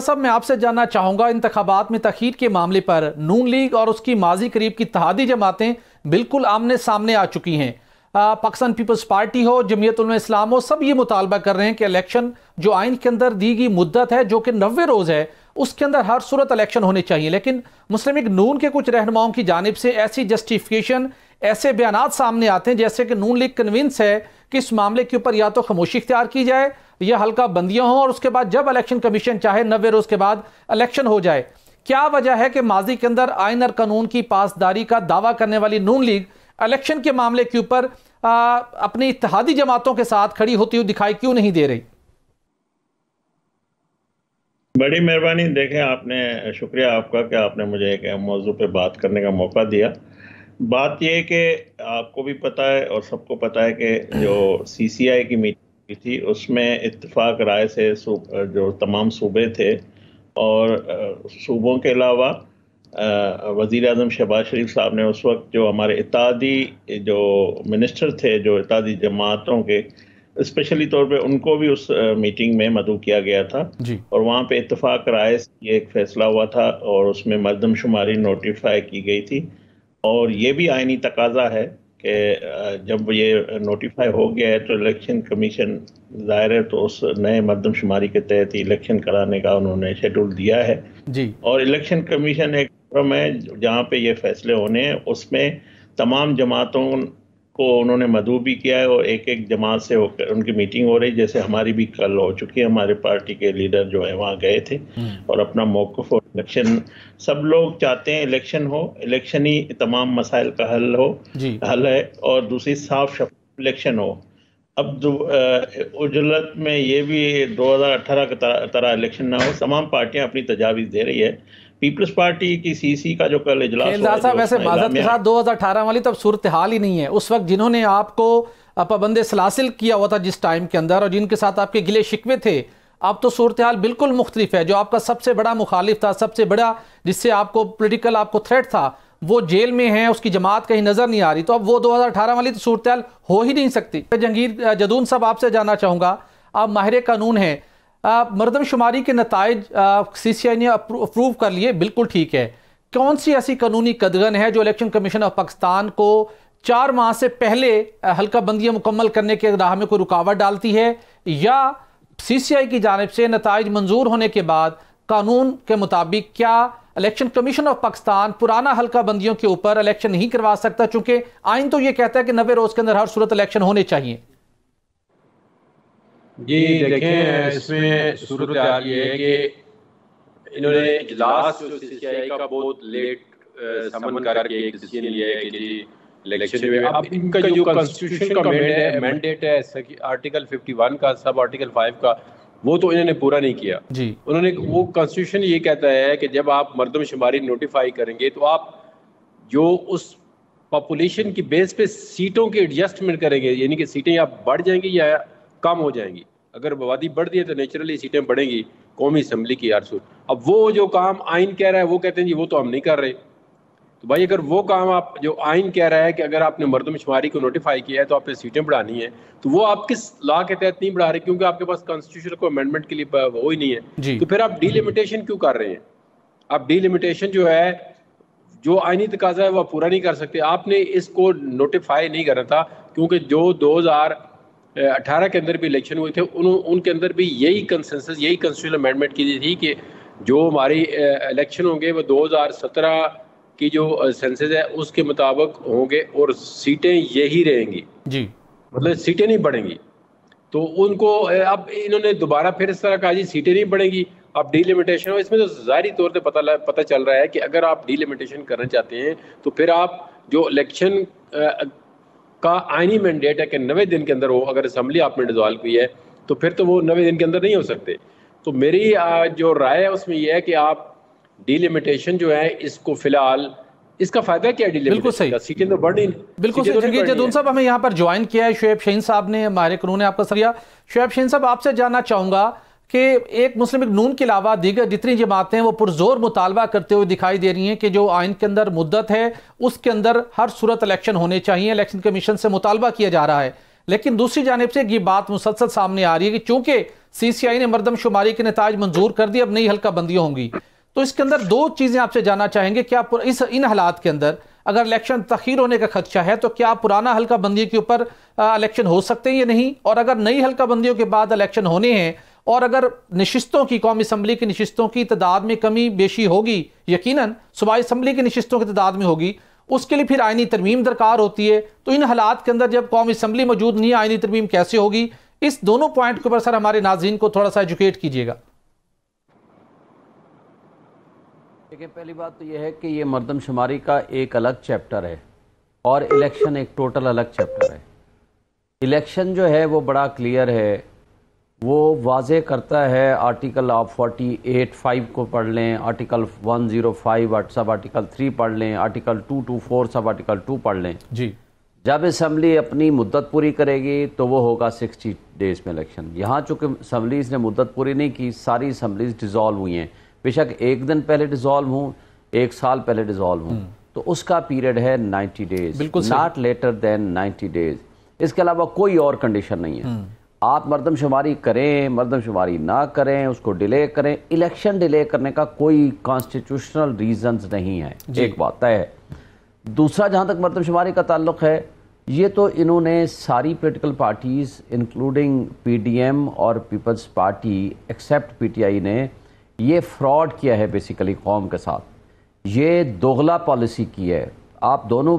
साहब, मैं आपसे जानना चाहूँगा इंतबात में तखीर के मामले पर नून लीग और उसकी माजी करीब की तहादी जमातें बिल्कुल आमने सामने आ चुकी हैं। पाकिस्तान पीपल्स पार्टी हो, जमीयत इस्लाम हो, सब ये मुतालबा कर रहे हैं कि इलेक्शन जो आइन के अंदर दी गई मुद्दत है, जो कि नबे रोज़ है, उसके अंदर हर सूरत इलेक्शन होने चाहिए। लेकिन मुस्लिम लीग नून के कुछ रहनुमाओं की जानब से ऐसी जस्टिफिकेशन ऐसे बयान सामने आते हैं, जैसे कि नून लीग कन्विंस है कि इस मामले के ऊपर या तो खामोशी इख्तियार की जाए, या हल्का बंदियाँ हों, और उसके बाद जब इलेक्शन कमीशन चाहे नब्बे रोज के बाद इलेक्शन हो जाए, क्या वजह है कि माजी के अंदर आइन और कानून की पासदारी का दावा करने वाली नून लीग इलेक्शन के मामले के ऊपर अपनी इतिहादी जमातों के साथ खड़ी होती हुई दिखाई क्यों नहीं दे रही? बड़ी मेहरबानी, देखें आपने, शुक्रिया आपका कि आपने मुझे एक मौजू पे बात करने का मौका दिया। बात यह है कि आपको भी पता है और सबको पता है कि जो सीसीआई की मीटिंग थी उसमें इत्तेफाक राय से जो तमाम सूबे थे और सूबों के अलावा वज़ी अजम शहबाज शरीफ साहब ने उस वक्त जो हमारे इतादी जो मिनिस्टर थे जो इतादी जमातों के स्पेशली तौर पे उनको भी उस मीटिंग में मदू किया गया था जी। और वहाँ पे इतफाक़ राय ये एक फ़ैसला हुआ था और उसमें मरदमशुमारी नोटिफाई की गई थी और ये भी आइनी तकाजा है कि जब ये नोटिफाई हो गया है तो इलेक्शन कमीशन ज़ाहिर है तो उस नए मरदमशुमारी के तहत ही इलेक्शन कराने का उन्होंने शेड्यूल दिया है। जी। और इलेक्शन कमीशन एक है जहाँ पे ये फैसले होने हैं। उसमें तमाम जमातों को उन्होंने मधु भी किया है और एक एक जमात से होकर उनकी मीटिंग हो रही जैसे हमारी भी कल हो चुकी है हमारे पार्टी के लीडर जो है वहाँ गए थे हम्म। और अपना मौकफ और इलेक्शन सब लोग चाहते हैं इलेक्शन हो इलेक्शन ही तमाम मसाइल का हल हो हल है और दूसरी साफ़ शफ इलेक्शन हो। अब जो उजलत में ये भी 2018 की तरह इलेक्शन ना हो तमाम पार्टियाँ अपनी तजावीज़ दे रही है। पीपल्स पार्टी की सीसी का जो कल इजलास साहब वैसे माजत के साथ 2018 वाली तब सूरत हाल ही नहीं है। उस वक्त जिन्होंने आपको पाबंद सलासिल किया हुआ था जिस टाइम के अंदर और जिनके साथ आपके गिले शिकवे थे अब तो सूरत हाल बिल्कुल मुख्तलिफ़ है। जो आपका सबसे बड़ा मुखालिफ था सबसे बड़ा जिससे आपको पोलिटिकल आपको थ्रेट था वो जेल में है उसकी जमात कहीं नज़र नहीं आ रही। तो अब वो 2018 वाली तो सूरत हाल हो ही नहीं सकती। जंगीर जदून साहब आपसे जानना चाहूँगा आप माहिर कानून हैं मरदमशुमारी के नतज सी सी आई ने अप्रूव कर लिए, बिल्कुल ठीक है। कौन सी ऐसी कानूनी कदगन है जो इलेक्शन कमीशन ऑफ़ पाकिस्तान को चार माह से पहले हल्का बंदियाँ मुकम्मल करने के राह में कोई रुकावट डालती है? या सी सी आई की जानब से नतज मंजूर होने के बाद कानून के मुताबिक क्या इलेक्शन कमीशन ऑफ़ पाकिस्तान पुराना हल्का बंदियों के ऊपर इलेक्शन नहीं करवा सकता? चूँकि आइन तो ये कहता है कि नबे रोज के अंदर हर सूरत इलेक्शन होने चाहिए। जी देखें इसमें सूरत हाल ये है कि इन्होंने इजलास जो सीसीआई का बहुत लेट समन करके एक डिसीज़न लिया है कि जी इलेक्शन में अब इनका जो कॉन्स्टिट्यूशन का मैंडेट है आर्टिकल 51 का सब आर्टिकल 5 का वो तो इन्होंने पूरा नहीं किया। जी। उन्होंने वो कॉन्स्टिट्यूशन ये कहता है कि जब आप मरदमशुमारी नोटिफाई करेंगे तो आप जो उस पॉपुलेशन की बेस पे सीटों के एडजस्टमेंट करेंगे यानी कि सीटें आप बढ़ जाएँगी या कम हो जाएँगी। अगर आबादी बढ़ती है तो नेचुरली सीटें बढ़ेंगी कौमी असम्बली की यार अब वो जो काम आइन कह रहा है वो कहते हैं जी वो तो हम नहीं कर रहे। तो भाई अगर वो काम आप जो आइन कह रहा है कि अगर आपने मरदमशुमारी को नोटिफाई किया है तो आपने सीटें बढ़ानी है। तो वो आप किस लॉ के तहत नहीं बढ़ा रहे? क्योंकि आपके पास कॉन्स्टिट्यूशन को अमेंडमेंट के लिए वो ही नहीं है। तो फिर आप डीलिमिटेशन क्यों कर रहे हैं? आप डीलिमिटेशन जो है जो आइनी तकाजा है वह पूरा नहीं कर सकते। आपने इसको नोटिफाई नहीं करना था क्योंकि जो दो हज़ार अठारह के अंदर भी इलेक्शन हुए थे उन उनके अंदर भी यही कंसेंसस यही कॉन्स्टिट्यूशन अमेंडमेंट की थी कि जो हमारी इलेक्शन होंगे वो 2017 की जो सेंसेस है उसके मुताबिक होंगे और सीटें यही रहेंगी। जी। मतलब सीटें नहीं बढ़ेंगी। तो उनको अब इन्होंने दोबारा फिर इस तरह कहा जी सीटें नहीं बढ़ेंगी अब डीलिमिटेशन हो। इसमें तो ज़ाहरी तौर पर पता पता चल रहा है कि अगर आप डीलिमिटेशन करना चाहते हैं तो फिर आप जो इलेक्शन का आइनी मैंडेट है कि नवे दिन के अंदर हो अगर असम्बली आपने डिजॉल्व की है तो फिर तो वो नवे दिन के अंदर नहीं हो सकते। तो मेरी जो राय है उसमें यह है कि आप डिलिमिटेशन जो है इसको फ़िलहाल इसका फ़ायदा क्या है बिल्कुल सही। सीटें तो बढ़ नहीं बिल्कुल सही। जगीर जदून साहब हमें यहाँ पर ज्वाइन किया है शुएब शहीन साहब ने हमारे कानून ने आपका सरिया। शुएब शहीन साहब आपसे जानना चाहूँगा कि एक मुस्लिम नून के अलावा दीगर जितनी जमातें वो पुरजोर मुतालबा करते हुए दिखाई दे रही हैं कि जो आइन के अंदर मुद्दत है, उसके अंदर हर सूरत इलेक्शन होने चाहिए इलेक्शन कमीशन से मुतालबा किया जा रहा है। लेकिन दूसरी जानब से ये बात मुसलसल सामने आ रही है कि चूँकि सीसीआई ने मरदमशुमारी के नतज मंजूर कर दिए, अब नई हल्का बंदियाँ होंगी। तो इसके अंदर दो चीज़ें आपसे जानना चाहेंगे, क्या इस, इन हालात के अंदर अगर इलेक्शन तखीर होने का खदशा है तो क्या पुराना हल्का बंदी के ऊपर इलेक्शन हो सकते हैं या नहीं? और अगर नई हल्का बंदियों के बाद इलेक्शन होने हैं और अगर नशस्तों की, कौमी असम्बली की नशस्तों की तादाद में कमी बेशी होगी, यकीनन सूबाई असम्बली की नशस्तों की तादाद में होगी, उसके लिए फिर आइनी तरमीम दरकार होती है। तो इन हालात के अंदर जब कौमी असम्बली मौजूद नहीं है आइनी तरमीम कैसे होगी? इस दोनों पॉइंट के ऊपर सर हमारे नाजीन को थोड़ा सा एजुकेट कीजिएगा। देखिए पहली बात तो यह है कि ये मरदमशुमारी का एक अलग चैप्टर है और इलेक्शन एक टोटल अलग चैप्टर है। इलेक्शन जो है वो बड़ा क्लियर है वो वाजे करता है आर्टिकल आप फोर्टी एट फाइव को पढ़ लें आर्टिकल वन ज़ीरो फाइव सब आर्टिकल थ्री पढ़ लें आर्टिकल टू टू फोर सब आर्टिकल टू पढ़ लें। जी। जब असम्बली अपनी मुद्दत पूरी करेगी तो वो होगा सिक्सटी डेज़ में इलेक्शन। यहाँ चूँकि असम्बलीज ने मुद्दत पूरी नहीं की सारी असम्बलीज डिज़ोल्व हुई हैं। बेशक एक दिन पहले डिज़ोल्व हूँ एक साल पहले डिज़ोल्व हूँ। हम्म। तो उसका पीरियड है नाइन्टी डेज़ बिल्कुल not later than ninety days इसके अलावा कोई और कंडीशन नहीं है। हम्म। आप मरदमशुमारी करें मरदमशुमारी ना करें उसको डिले करें। इलेक्शन डिले करने का कोई कॉन्स्टिट्यूशनल रीजंस नहीं है। एक बात तय है। दूसरा जहाँ तक मरदमशुमारी का ताल्लुक है ये तो इन्होंने सारी पोलिटिकल पार्टीज़ इंक्लूडिंग पीडीएम और पीपल्स पार्टी एक्सेप्ट पीटीआई ने ये फ्रॉड किया है बेसिकली कौम के साथ। ये दोगला पॉलिसी की है। आप दोनों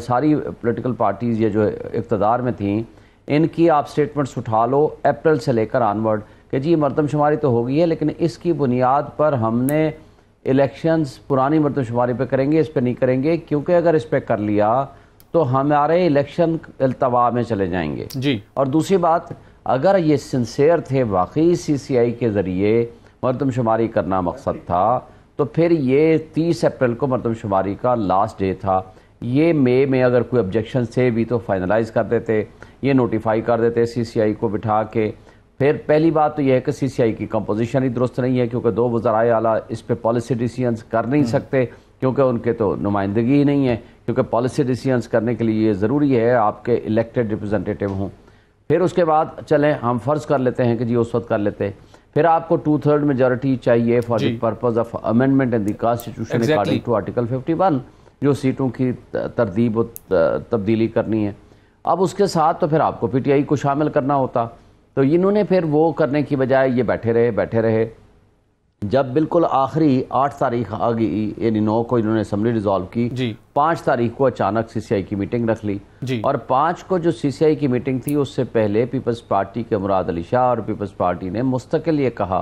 सारी पोलिटिकल पार्टीज़ ये जो इकतदार में थी इनकी आप स्टेटमेंट्स उठा लो अप्रैल से लेकर आनवर्ड कि जी मरदमशुमारी तो होगी है लेकिन इसकी बुनियाद पर हमने इलेक्शंस पुरानी मरदमशुमारी पे करेंगे इस पर नहीं करेंगे क्योंकि अगर इस पर कर लिया तो हमारे इलेक्शन अल्तवा में चले जाएँगे। जी। और दूसरी बात अगर ये सिंसेयर थे वाकई सी सी आई के ज़रिए मरदमशुमारी करना मकसद था तो फिर ये तीस अप्रैल को मरदमशुमारी का लास्ट डे था। ये मे में अगर कोई ऑब्जेक्शन थे भी तो फाइनलाइज कर देते ये नोटिफाई कर देते सीसीआई को बिठा के। फिर पहली बात तो यह है कि सीसीआई की कंपोजिशन ही दुरुस्त नहीं है क्योंकि दो वजराए आला इस पर पॉलिसी डिसीजंस कर नहीं हम्म। सकते क्योंकि उनके तो नुमाइंदगी ही नहीं है क्योंकि पॉलिसी डिसीजंस करने के लिए ये ज़रूरी है आपके इलेक्टेड रिप्रेजेंटेटिव हों। फिर उसके बाद चलें हम फ़र्ज़ कर लेते हैं कि जी उस वक्त कर लेते। फिर आपको टू थर्ड मेजोरिटी चाहिए for the purpose of amendment in the constitution according to article 51 जो सीटों की तरदीब तब्दीली करनी है। अब उसके साथ तो फिर आपको पीटीआई को शामिल करना होता। तो इन्होंने फिर वो करने की बजाय ये बैठे रहे बैठे रहे। जब बिल्कुल आखिरी आठ तारीख आ गई यानी नौ को इन्होंने असम्बली डिजोल्व की जी। पाँच तारीख को अचानक सीसीआई की मीटिंग रख ली। जी। और पाँच को जो सीसीआई की मीटिंग थी उससे पहले पीपल्स पार्टी के मुराद अली शाह और पीपल्स पार्टी ने मुस्तकिल ये कहा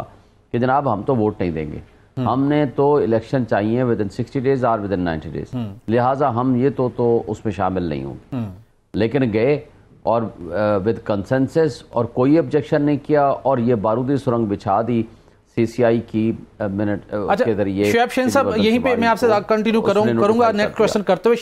कि जनाब हम तो वोट नहीं देंगे। हमने तो इलेक्शन चाहिए विद इन सिक्सटी डेज़ और विद इन नाइन्टी डेज़ लिहाजा हम ये तो तो उसमें शामिल नहीं होंगे। हम्म। लेकिन गए और विद कंसेंसस और कोई ऑब्जेक्शन नहीं किया और ये बारूदी सुरंग बिछा दी सीसीआई की मिनट अच्छा, के ज़रिए यहीं पे मैं आपसे कंटिन्यू करूँगा नेक्स्ट क्वेश्चन करते हुए